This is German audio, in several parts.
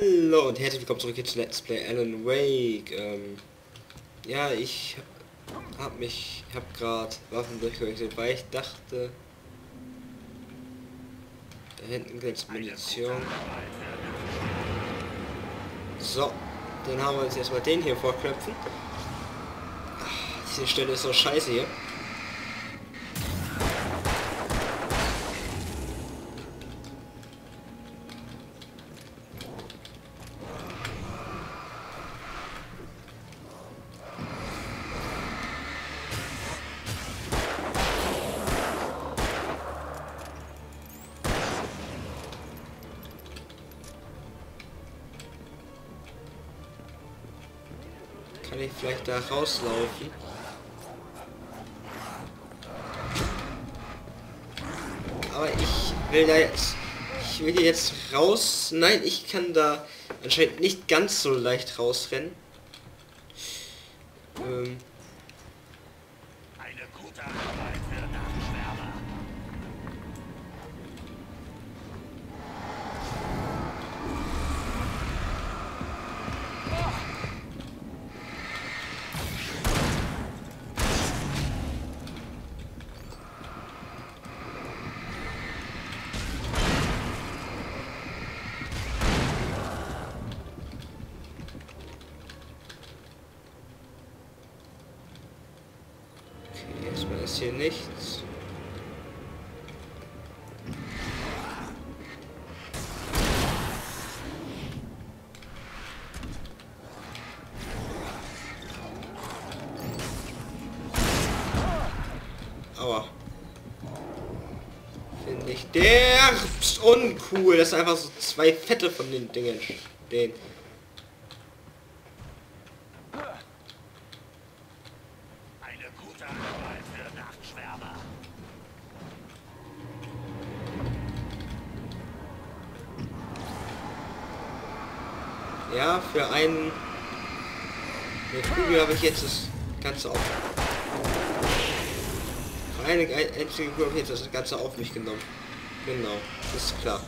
Hallo und herzlich willkommen zurück hier zu Let's Play Alan Wake. Ähm, ja, ich hab mich, hab gerade Waffen durchgewechselt, weil ich dachte, da hinten gibt's Munition. So, dann haben wir uns erstmal den hier vorknöpfen. Ach, diese Stelle ist so scheiße hier. Kann ich vielleicht da rauslaufen? Aber ich will da jetzt... Ich will hier jetzt raus... Nein, ich kann da anscheinend nicht ganz so leicht rausrennen. Ähm, ist hier nichts. Aua. Finde ich derbst uncool, dass einfach so zwei Fette von den Dingen stehen. Eine gute Arbeit für Nachtschwärmer. Für einen eine Kugel habe ich jetzt das Ganze auf. Für eine ein- einzige Kugel habe ich jetzt das Ganze auf mich genommen. Genau, ist klar.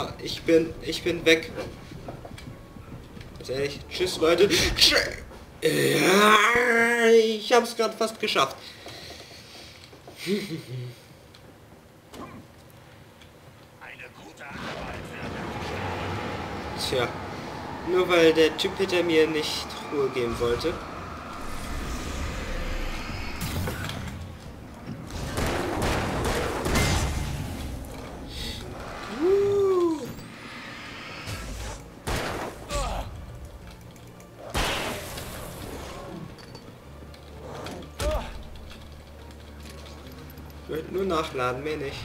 Aber ich bin, ich bin weg. Ganz ehrlich, tschüss Leute. Ich habe es gerade fast geschafft. Tja, nur weil der Typ hinter mir nicht Ruhe geben wollte. Nachladen, mehr nicht.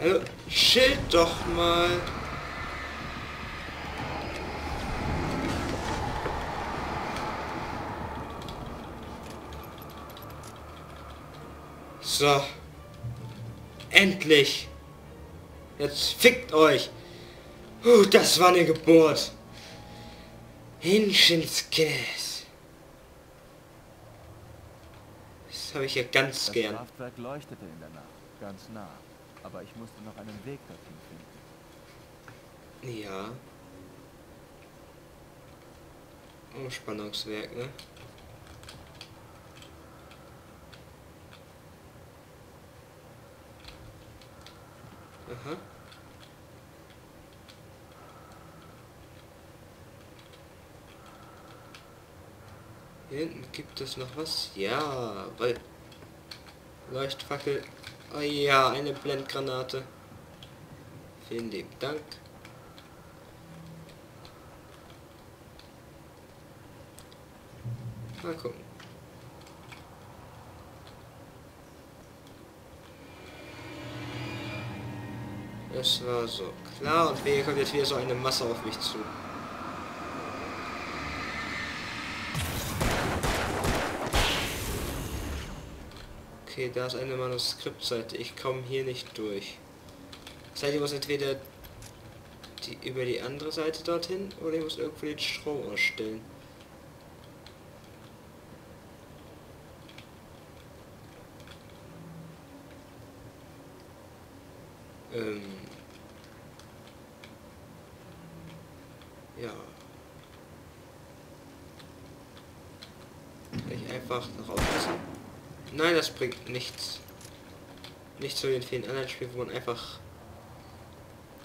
Also, schild doch mal. So. Endlich. Jetzt fickt euch. Uh, das war eine Geburt. Hinschenskes. So. habe ich ja ganz Das gern. Kraftwerk leuchtete in der Nacht, ganz nah. Aber ich musste noch einen Weg dorthin finden. Ja. Oh, Spannungswerk, ne? Aha. Hier hinten gibt es noch was. Ja, weil Leuchtfackel. Oh ja, eine Blendgranate. Vielen lieben Dank. Mal gucken. Es war so klar und hier kommt jetzt wieder so eine Masse auf mich zu. Okay, da ist eine Manuskriptseite. Ich komme hier nicht durch. Das heißt, ich muss entweder die, über die andere Seite dorthin oder ich muss irgendwo den Strom ausstellen. Ähm. Ja. Ich einfach nach außen. Nein, das bringt nichts. Nicht zu den vielen anderen Spielen, wo man einfach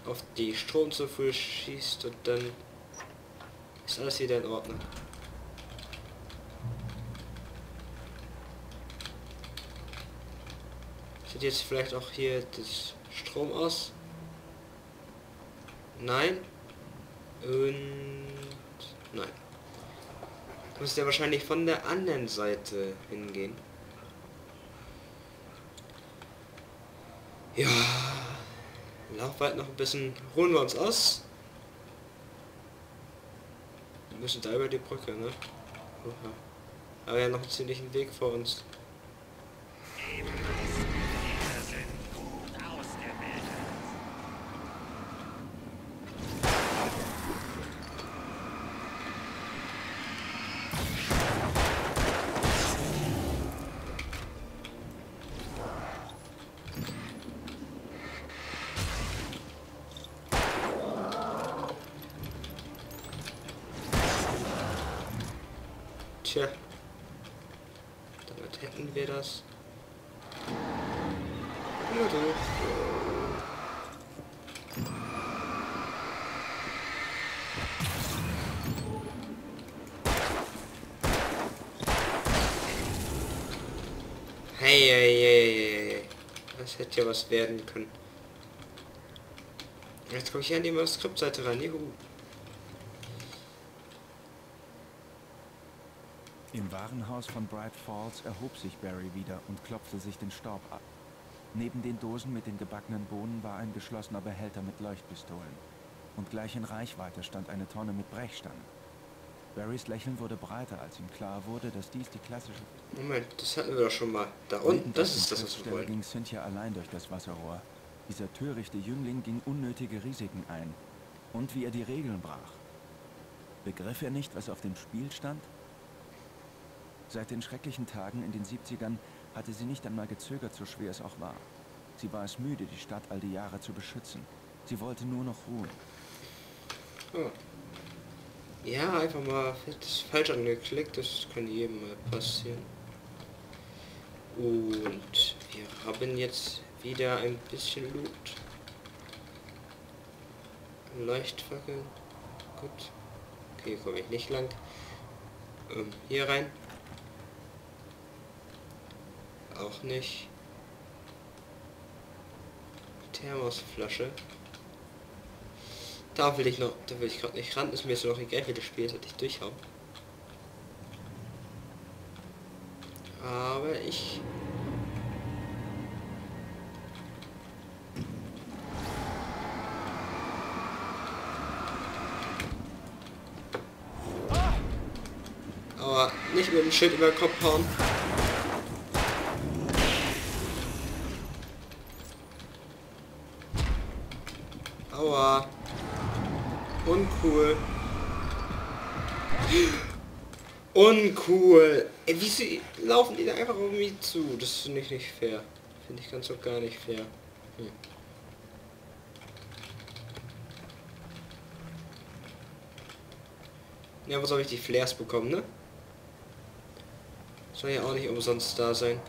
auf die Stromzufuhr schießt und dann ist alles wieder in Ordnung. Sieht jetzt vielleicht auch hier das Strom aus? Nein. Und nein. Musst ja wahrscheinlich von der anderen Seite hingehen. Ja. Lauf weit noch ein bisschen. Ruhen wir uns aus. Wir müssen da über die Brücke, ne? Aber ja noch einen ziemlichen Weg vor uns. Wir sind gut ausgebildet. Tja. Damit hätten wir das. Ja, du. Hey, hey, hey, hey, hey. Das hätte ja was werden können. Jetzt komme ich an die Manuskriptseite ran. Juhu. Warenhaus von Bright Falls erhob sich Barry wieder und klopfte sich den Staub ab. Neben den Dosen mit den gebackenen Bohnen war ein geschlossener Behälter mit Leuchtpistolen. Und gleich in Reichweite stand eine Tonne mit Brechstangen. Barrys Lächeln wurde breiter, als ihm klar wurde, dass dies die klassische... Moment, das hatten wir doch schon mal. Da unten, das ist das, was wir wollen. ging Cynthia allein durch das Wasserrohr. Dieser törichte Jüngling ging unnötige Risiken ein. Und wie er die Regeln brach. Begriff er nicht, was auf dem Spiel stand? Seit den schrecklichen Tagen in den 70ern hatte sie nicht einmal gezögert, so schwer es auch war. Sie war es müde, die Stadt all die Jahre zu beschützen. Sie wollte nur noch ruhen. Oh. Ja, einfach mal falsch angeklickt, das kann jedem mal passieren. Und wir haben jetzt wieder ein bisschen Loot. Leuchtfackeln. Gut. Okay, komme ich nicht lang. Ähm, hier rein. Auch nicht. Thermosflasche. Da will ich noch, da will ich gerade nicht ran. Ist mir jetzt noch egal, wie das Spiel ist, ich durchhauen. Aber ich... Aber nicht mit dem Schild über den Kopf hauen. Aua. Uncool. Ey, wieso laufen die da einfach mich zu? Das finde ich nicht fair. Finde ich ganz so gar nicht fair. Hm. Ja, wo soll ich die Flares bekommen, ne? Soll ja auch nicht umsonst da sein.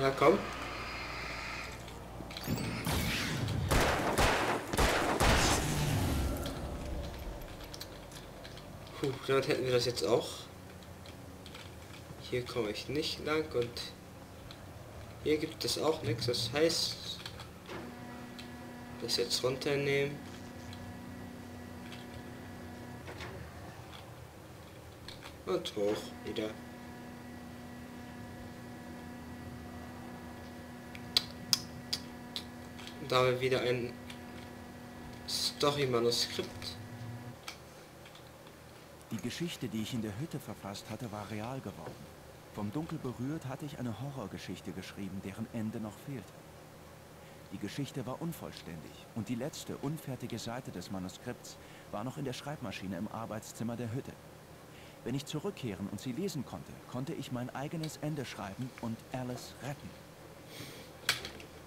Ja, komm. Puh, damit hätten wir das jetzt auch. Hier komme ich nicht lang und hier gibt es auch nichts. Das heißt, das jetzt runternehmen. Und hoch wieder. Da haben wir wieder ein Story-Manuskript. Die Geschichte, die ich in der Hütte verfasst hatte, war real geworden. Vom Dunkel berührt hatte ich eine Horrorgeschichte geschrieben, deren Ende noch fehlte. Die Geschichte war unvollständig und die letzte unfertige Seite des Manuskripts war noch in der Schreibmaschine im Arbeitszimmer der Hütte. Wenn ich zurückkehren und sie lesen konnte, konnte ich mein eigenes Ende schreiben und Alice retten.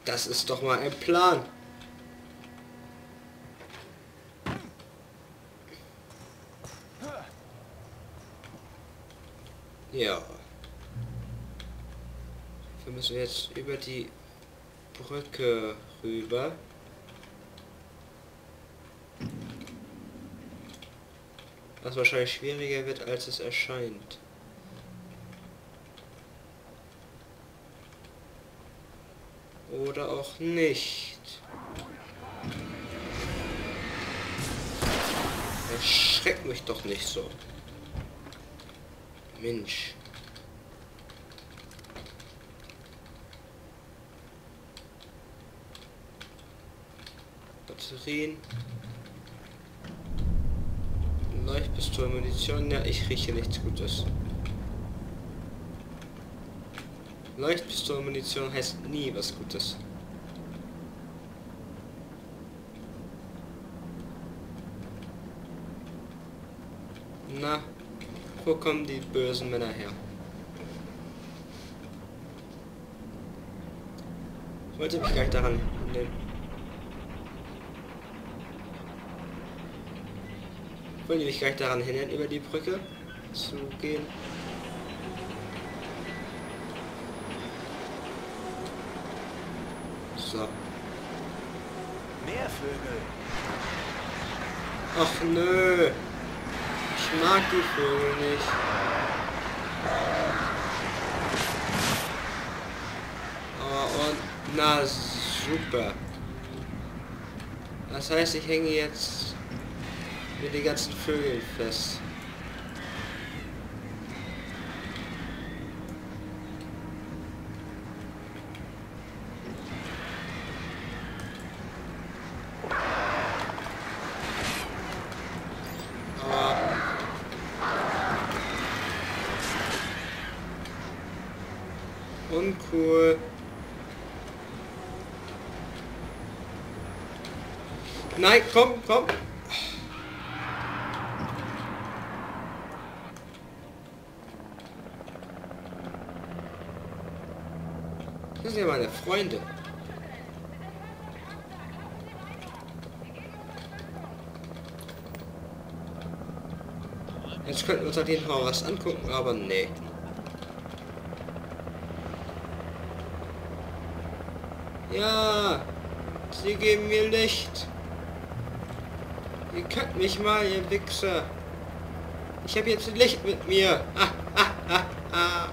Das ist doch mal ein Plan. Ja. Wir müssen jetzt über die Brücke rüber. Was wahrscheinlich schwieriger wird, als es erscheint. Oder auch nicht. Erschreckt mich doch nicht so. Mensch. Batterien. Leuchtpistole, Munition. Ja, ich rieche nichts Gutes. Leuchtpistolenmunition heißt nie was Gutes. Na, wo kommen die bösen Männer her? Ich wollte mich gleich daran nehmen. Ich wollte mich gleich daran hindern, über die Brücke zu gehen. So. Mehr Vögel! Ach nö. Ich mag die Vögel nicht. Oh, und na super. Das heißt, ich hänge jetzt mit den ganzen Vögeln fest. Aber uncool. Nein, komm, komm. Das sind ja meine Freunde. Jetzt könnten wir uns halt den was angucken, aber nee. Ja, sie geben mir Licht. Ihr könnt mich mal, ihr Wichser. Ich habe jetzt Licht mit mir. Ah, ah, ah, ah.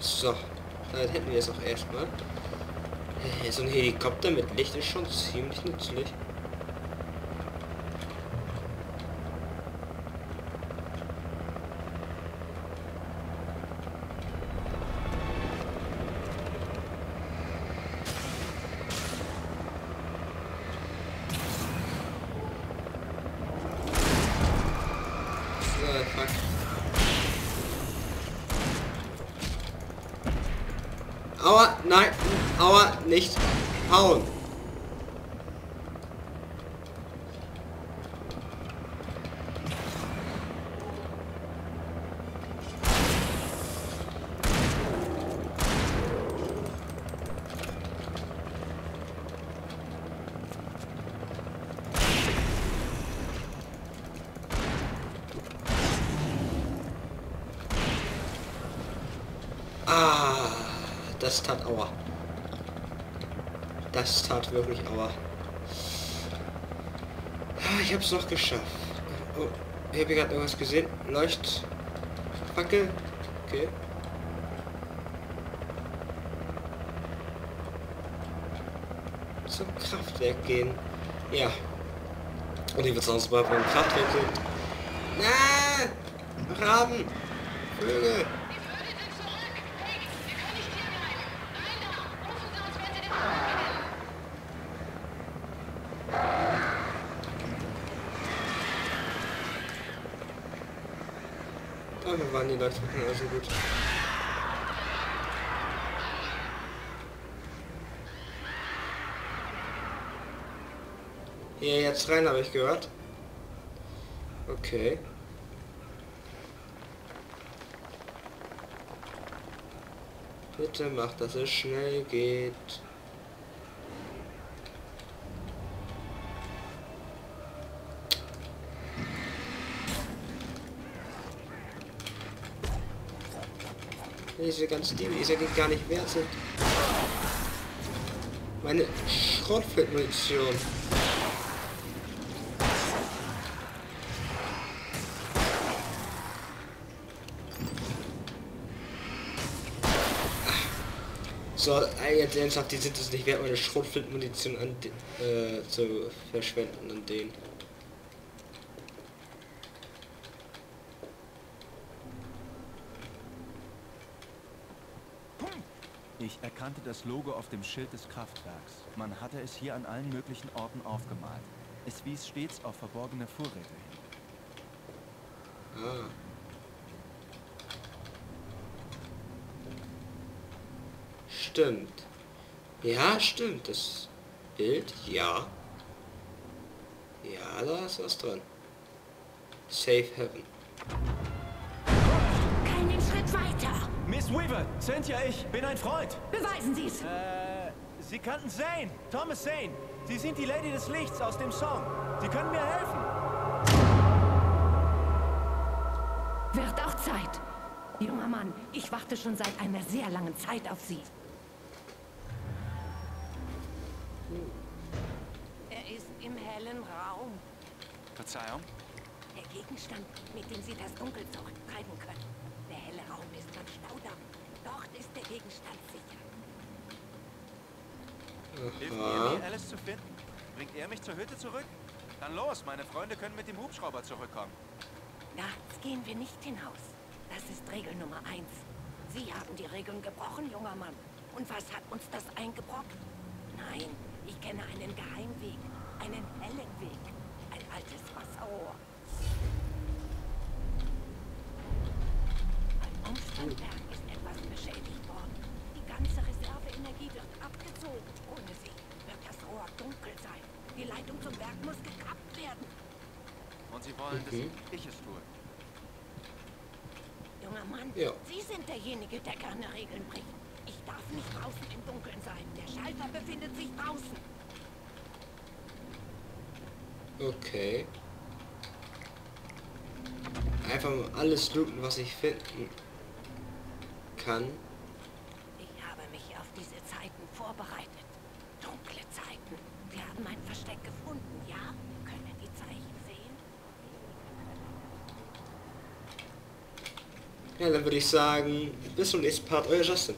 So, dann hätten wir es auch erstmal. Äh, So ein Helikopter mit Licht ist schon ziemlich nützlich. Äh, fuck. Aua, nein, aua, nicht hauen. Ah, das tat aua. Das tat wirklich aua. Ah, Ich hab's noch geschafft. Oh, ich habe gerade irgendwas gesehen. Leuchtfackel. Okay. Zum Kraftwerk gehen. Ja. Und ich würde sonst mal beim Kraftwerk sind. Na! Raben! Vögel! Waren die Leuchtfackeln also gut. Hier jetzt rein, habe ich gehört. Okay. Bitte macht, dass es schnell geht. Diese ganzen Diebe, die sind gar nicht wert sind. Meine Schrottflintmunition. So, äh, jetzt ernsthaft, die sind es nicht wert, meine Schrotflintmunition äh, zu verschwenden an den. Ich erkannte das Logo auf dem Schild des Kraftwerks. Man hatte es hier an allen möglichen Orten aufgemalt. Es wies stets auf verborgene Vorräte hin. Ah. Stimmt. Ja, stimmt. Das Bild, ja. Ja, da ist was dran. Safe Heaven. Weiter. Miss Weaver, Cynthia, ich bin ein Freund. Beweisen Sie es. Äh, Sie kannten Zane, Thomas Zane. Sie sind die Lady des Lichts aus dem Song. Sie können mir helfen. Wird auch Zeit. Junger Mann, ich warte schon seit einer sehr langen Zeit auf Sie. Er ist im hellen Raum. Verzeihung? Der Gegenstand, mit dem Sie das Dunkel zurücktreiben können. Der helle Raum ist von Staudamm. Dort ist der Gegenstand sicher. Hilft ihr Aha. mir, Alice zu finden? Bringt er mich zur Hütte zurück? Dann los, meine Freunde können mit dem Hubschrauber zurückkommen. Nachts gehen wir nicht hinaus. Das ist Regel Nummer eins. Sie haben die Regeln gebrochen, junger Mann. Und was hat uns das eingebrockt? Nein, ich kenne einen Geheimweg. Einen hellen Weg. Ein altes Wasserrohr. Umspannwerk ist etwas beschädigt worden. Die ganze Reserveenergie wird abgezogen. Ohne sie wird das Rohr dunkel sein. Die Leitung zum Werk muss gekappt werden. Und Sie wollen, dass Mhm. ich es tue. Junger Mann, Ja. Sie sind derjenige, der gerne Regeln bricht. Ich darf nicht draußen im Dunkeln sein. Der Schalter befindet sich draußen. Okay. Einfach mal alles looten, was ich finden kann. Ich habe mich auf diese Zeiten vorbereitet. Dunkle Zeiten. Wir haben ein Versteck gefunden, ja? Können die Zeichen sehen? Ja, dann würde ich sagen, bis zum nächsten Part, euer Justin.